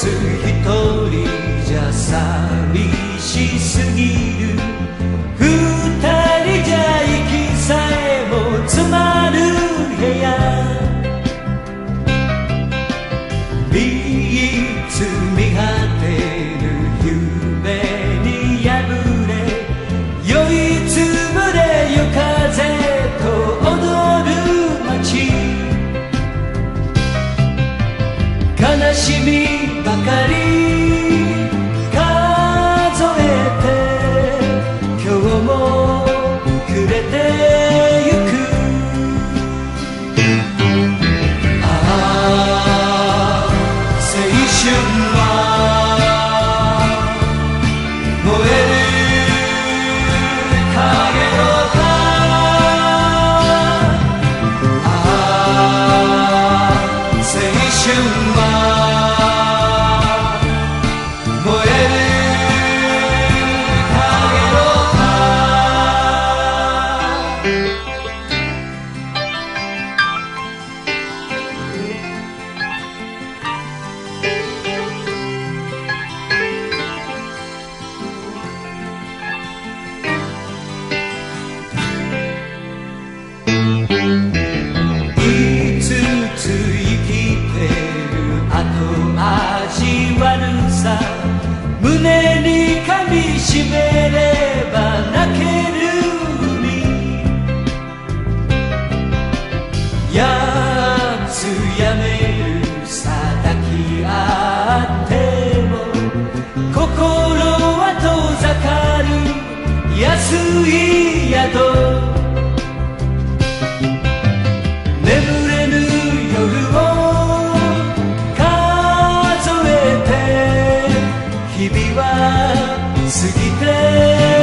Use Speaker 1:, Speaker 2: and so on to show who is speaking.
Speaker 1: つ一人じゃ寂しすぎる二人じゃ息さえも詰まる部屋。いつ見果悲しみばかり。poder さ。胸に噛みしめれば泣ける海やつやめるさ抱き合っても心は遠ざかる。安い宿 consegui.